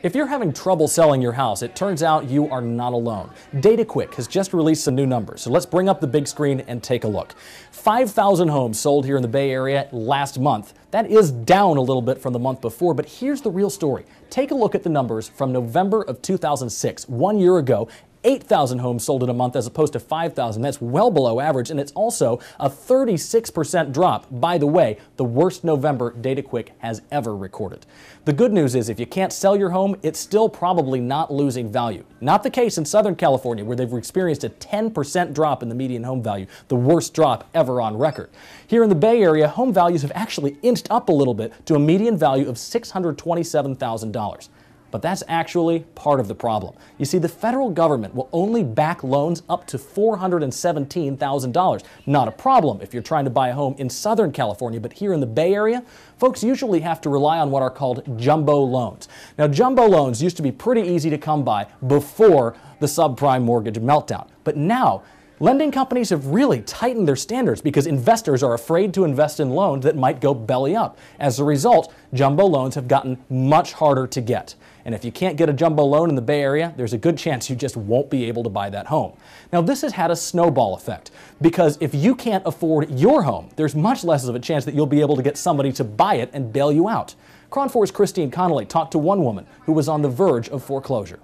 If you're having trouble selling your house, it turns out you are not alone. DataQuick has just released some new numbers, so let's bring up the big screen and take a look. 5,000 homes sold here in the Bay Area last month. That is down a little bit from the month before, but here's the real story. Take a look at the numbers from November of 2006, one year ago, 8,000 homes sold in a month as opposed to 5,000. That's well below average, and it's also a 36% drop. By the way, the worst November DataQuick has ever recorded. The good news is if you can't sell your home, it's still probably not losing value. Not the case in Southern California, where they've experienced a 10% drop in the median home value, the worst drop ever on record. Here in the Bay Area, home values have actually inched up a little bit to a median value of $627,000. But that's actually part of the problem. You see, the federal government will only back loans up to $417,000. Not a problem if you're trying to buy a home in Southern California, but here in the Bay Area, folks usually have to rely on what are called jumbo loans. Now, jumbo loans used to be pretty easy to come by before the subprime mortgage meltdown. But now, Lending companies have really tightened their standards because investors are afraid to invest in loans that might go belly up. As a result, jumbo loans have gotten much harder to get. And if you can't get a jumbo loan in the Bay Area, there's a good chance you just won't be able to buy that home. Now, this has had a snowball effect because if you can't afford your home, there's much less of a chance that you'll be able to get somebody to buy it and bail you out. KRON 4's Christine Connolly talked to one woman who was on the verge of foreclosure.